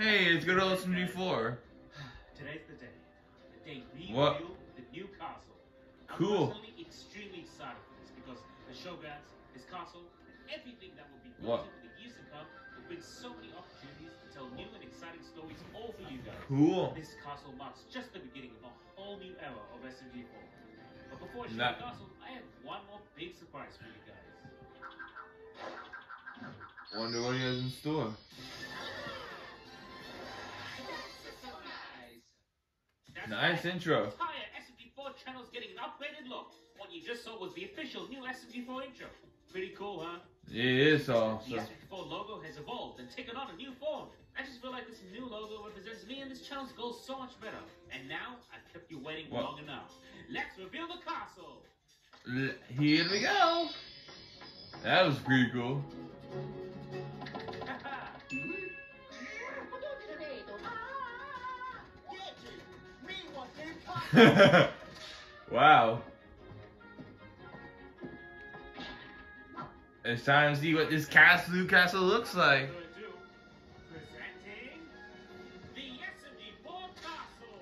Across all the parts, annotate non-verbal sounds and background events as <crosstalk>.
Hey, it's good old SMG4. <sighs> Today's the day. The day we What? reveal the new castle. Cool. I'm personally extremely excited for this because the Shogun's, his castle, and everything that will be What? built in the years to come will bring so many opportunities to tell new and exciting stories all for you guys. Cool. This castle marks just the beginning of a whole new era of SMG4. But before I show Nah. the castle, I have one more big surprise for you guys. Wonder what he has in store. Nice intro. entire SMG4 channel's getting an upgraded look. What you just saw was the official new SMG4 intro. Pretty cool, huh? It is The awesome. SMG4 logo has evolved and taken on a new form. I just feel like this new logo represents me and this channel's goals so much better. And now I've kept you waiting What? long enough. Let's reveal the castle. L- Here we go. That was pretty cool. <laughs> <laughs> wow. It's time to see what this castle castle looks like. Good do. Presenting the SMG4 castle.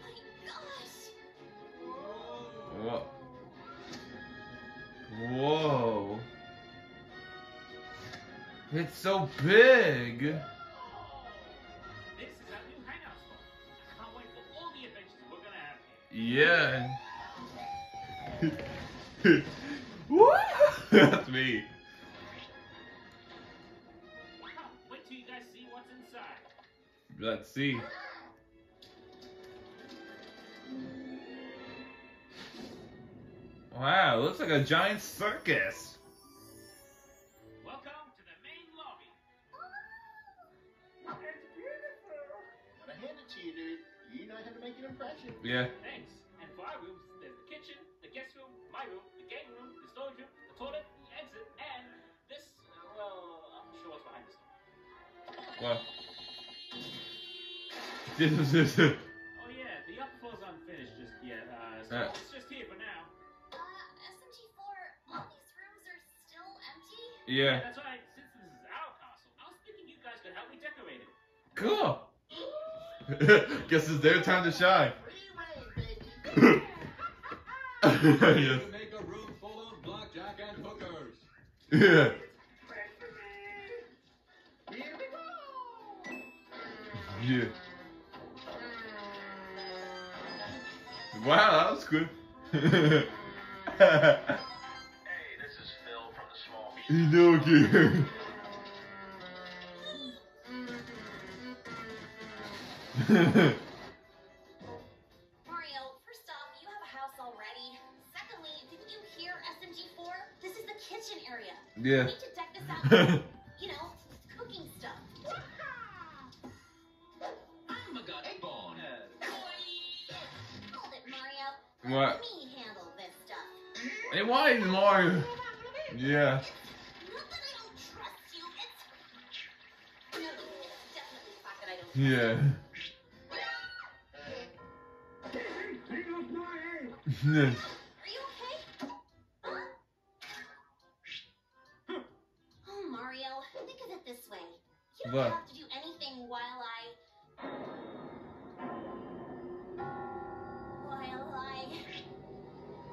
My gosh! Whoa. Whoa. It's so big. Yeah. <laughs> Woo! That's me. Wait till you guys see what's inside. Let's see. Wow, looks like a giant circus. Welcome to the main lobby. It's beautiful. Gotta hand it to you, dude. You know how to make an impression. Yeah. Well. <laughs> This is this. Oh yeah, the upper floor's unfinished just yet. Uh, so Uh. it's just here for now. Uh, SMG4, all these rooms are still empty? Yeah. that's right. Since this is our castle, I was thinking you guys could help me decorate it. Cool. <laughs> Guess it's their time to shine. <laughs> Free reign, baby. yes. Make a room full of blackjack and hookers. Yeah. Yeah. Wow, that was good. Hey, this is Phil from the Small <laughs> you know, again. Mario, first off, you have a house already. Secondly, didn't you hear SMG4? This is the kitchen area. yeah. <laughs> the fact that I don't Yeah. Are <laughs>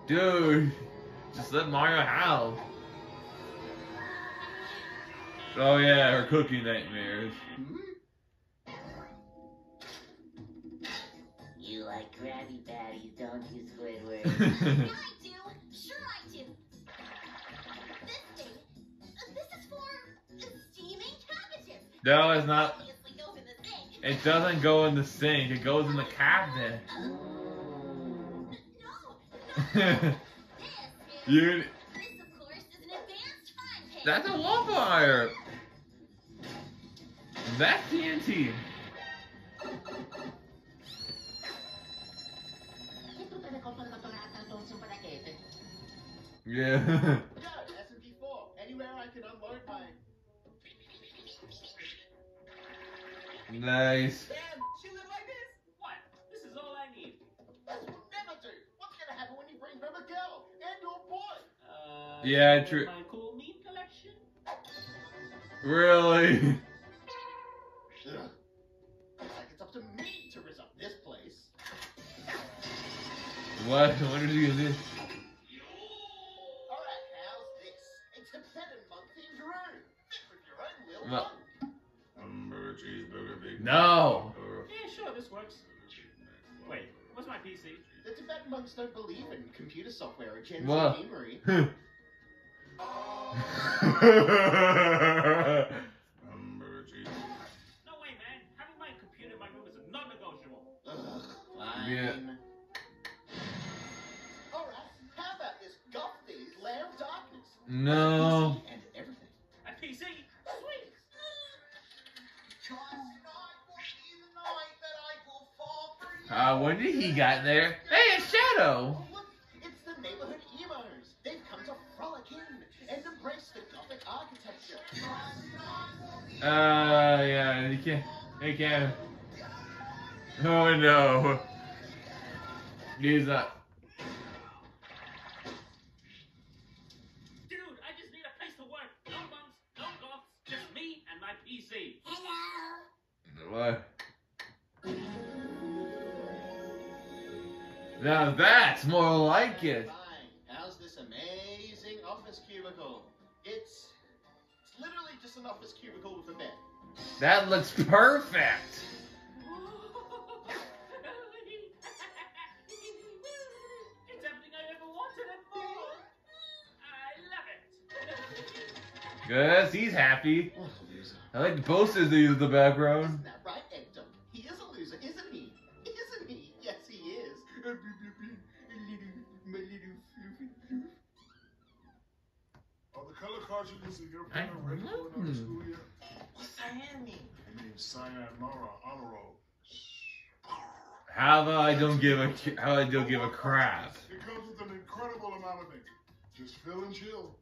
Dude, just let Mario howl. Oh yeah, her cookie nightmares. You like Krabby Patties, don't you, Squidward? <laughs> yeah, I do. <laughs> Sure I do. This thing, uh, this is for steaming cabbages. No, it's not. Obviously goes in the sink. It doesn't go in the sink. It goes in the cabinet. <laughs> pan. That's a wildfire. That's TNT. ¿Qué tú te compras una tonelada entonces para qué? Yeah. Yeah, SMG4. Anywhere I can unload my. nice she live like this? What? This is all I need. This will never do. What's gonna happen when you bring home a girl and or boy? Uh, Uh, yeah, you true. My cool meat collection. Really? Like it's up to me to rizz up this place. What? What did you do? Alright, how's this? A Tibetan monk themed room. Fit with your own will. Well- fun. Hamburger, cheeseburger, big Yeah, No. sure, this works. Wait, what's my PC? The Tibetan monks don't believe in computer software or Gen memory. Hamburger, cheese. No way, man. Having my computer in my room is a non-negotiable. Ugh, fine. Yeah. Alright, how about this Gothic Lair of Darkness? No. And everything. A PC? Sweet. Uh, when did he got there? Hey, it's Shadow. Uh, yeah, you can't. You can't. Oh no. He's not. Dude, I just need a place to work. No bumps, no goths, just me and my PC. What? Now that's more like it. Fine. How's this amazing office cubicle? It's it's literally just an office cubicle with a bed. That looks perfect. it's everything I ever wanted and more. I love it. Good, he's happy. What a loser. I like the posters they use in the background. The color cartridges in your I printer ready for another know. school year? What's cyan mean? It means sayonara, honor roll. How about I don't give a how I don't give a crap? It comes with an incredible amount of ink. Just fill and chill.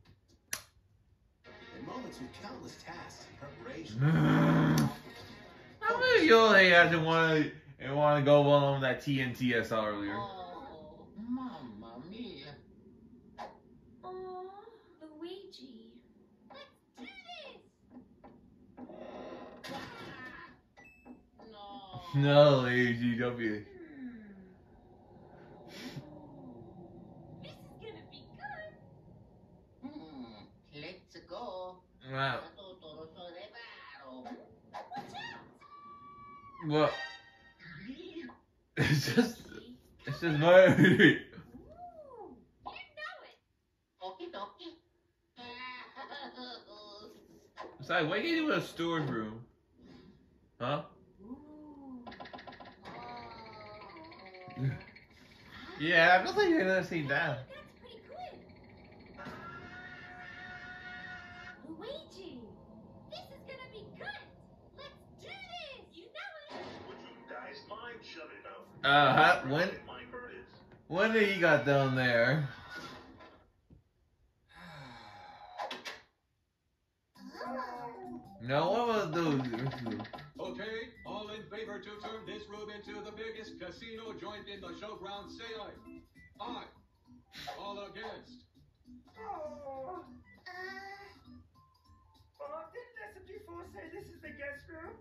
In moments with countless tasks and preparation. How <sighs> many of you hey had to want to and want to go along with that TNT I saw earlier? Oh, mamma mia. Aw, Luigi. Let's do this. No. No, Luigi, don't be. Hmm. This is gonna be good. Hmm, let's go. Wow. Totoro Watch out. What? <laughs> It's just, it's just my. Ooh, you know it. Okie dokie. <laughs> Besides, what do you do in a storage room? Huh? Yeah, I don't think you're gonna see that. That's pretty good. Luigi, this is gonna be good. Let's do this. You know it. Would you guys mind shutting up? Uh huh. when My bird is. when did he got down there? <sighs> No, what was those? Okay, all in favor to turn this room into the biggest casino joint in the showground, say I. Aye. All against. Oh, Uh, oh, didn't SMG4 say this is the guest room?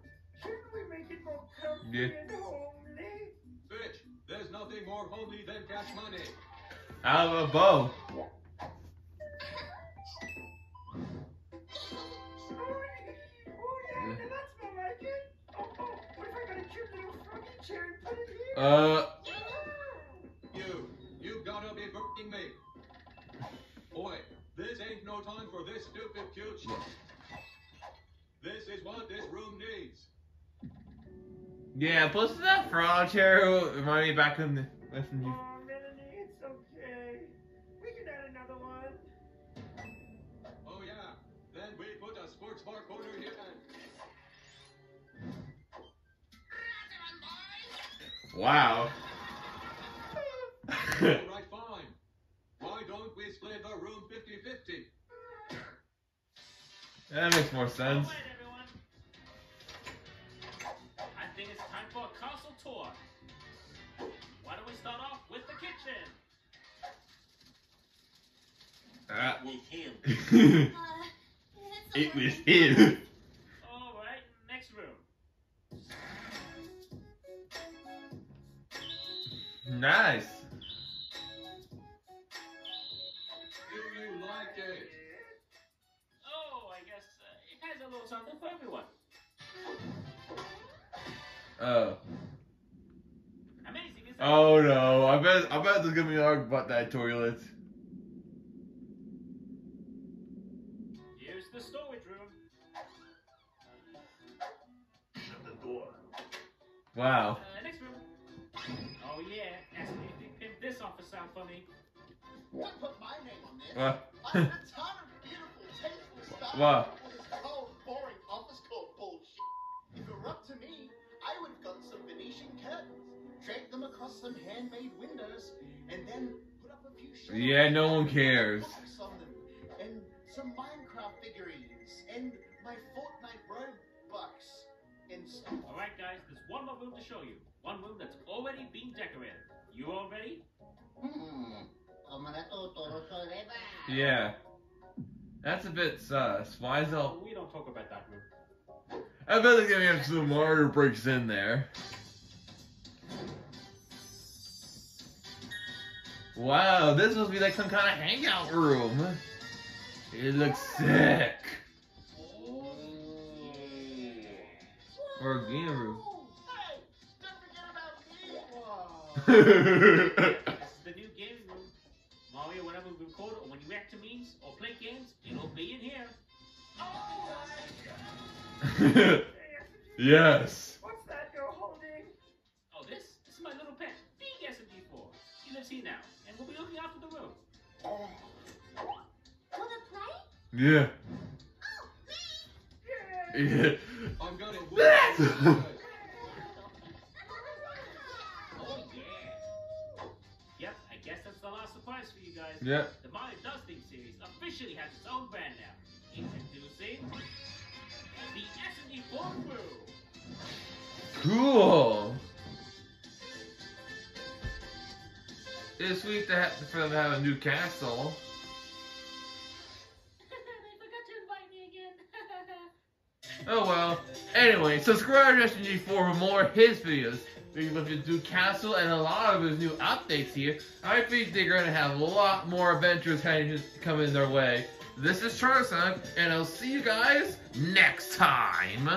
Shouldn't we make it more comfy Yeah. and homely? Bitch, there's nothing more homely than cash money. Out of a Uh, You, you gotta be fucking me. Boy, this ain't no time for this stupid cute shit. This is what this room needs. yeah, plus that frog chair remind me back in the. listen and Wow. Alright, <laughs> fine. Why don't we split the room 50-50? that makes more sense. Alright. I think it's time for a console tour. Why don't we start off with the kitchen? Uh, With him. <laughs> uh, it was learning him. Nice. Do you like it? Oh, I guess uh, it has a little something for everyone. Oh. Amazing, isn't? Oh no. I bet I bet there's gonna be an argument about that toilet. Here's the storage room. Shut the door. Wow. Uh, this off to sound funny. Don't put my name on this. What? I have a ton of beautiful, tasteful stuff. What? This cold, boring office called bullshit. If it were up to me, I would have gotten some Venetian curtains, draped them across some handmade windows, and then put up a few shelves Yeah, no one cares. on them, and some Minecraft figurines, and my Fortnite Robux, and. Alright guys, there's one more room to show you. One room that's already been decorated. You all ready? Hmm. Come na to, toro soreba. Yeah. That's a bit sus. Why is all We don't talk about that room. I bet they're gonna have some Mario breaks in there. Wow, this must be like some kind of hangout room. It looks sick. Or a game room. <laughs> whenever record or when you react to memes or play games, it'll be in here. Oh <laughs> yes. What's that you're holding? Oh, this? This is my little pet, Big SMG4. He lives here now, and we'll be looking after the room. Wanna play? Yeah. Oh, me! Yeah. <laughs> I'm gonna <laughs> Ah! win. Oh, yeah. Yep, I guess that's the last surprise for you guys. Yeah. Officially has its own brand now. Introducing the SMG4 crew. Cool. It's sweet to have, for them to have a new castle. <laughs> they forgot to invite me again. <laughs> Oh well. Anyway, subscribe to SMG4 for more of his videos. With his new castle and a lot of his new updates here, I think they're gonna have a lot more adventures coming their way. This is Charsonic, and I'll see you guys next time.